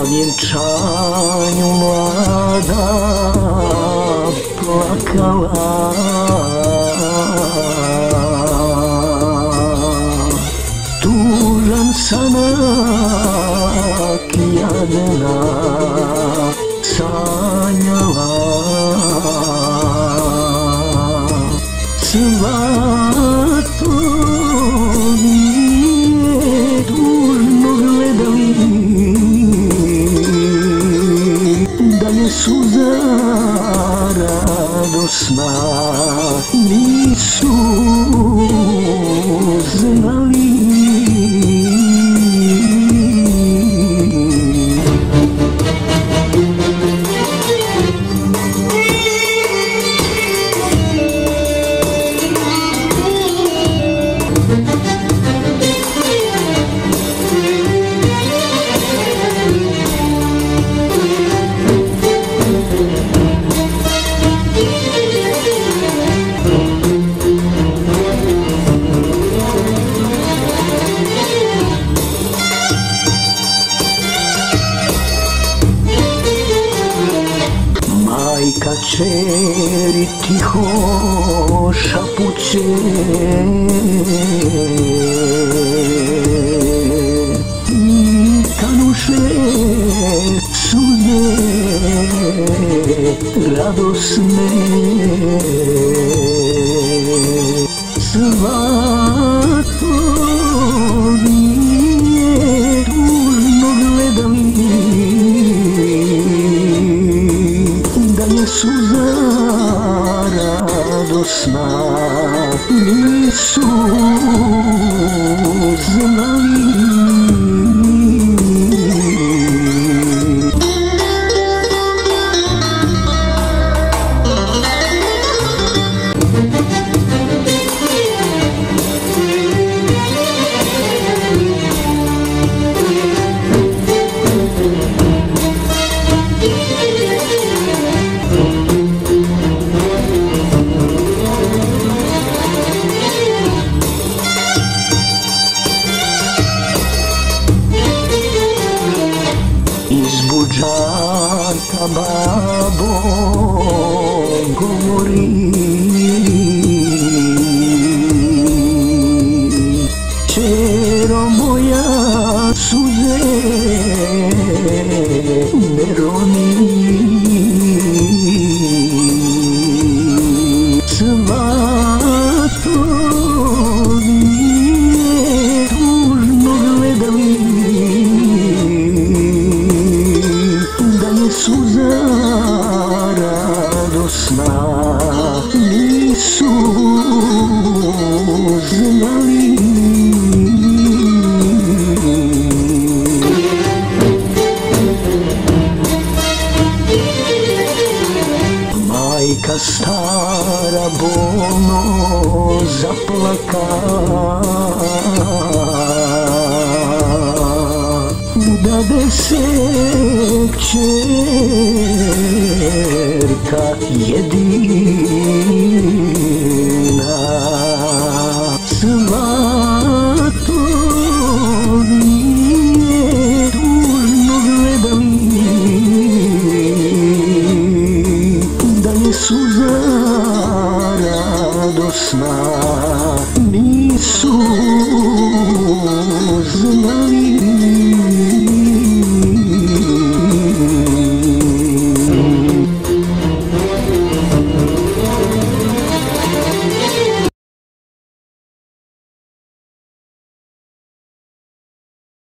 na wieńczaniu młoda płakała. Tulam sama pijana sanjała Swatła Nismo, nismo znali দেশের ইতিহাস পুচে радостные сваты. Radosna nisu znali بابا غوري radosna nisu znali Majka stara bolno zaplaka da besekçir tak yedin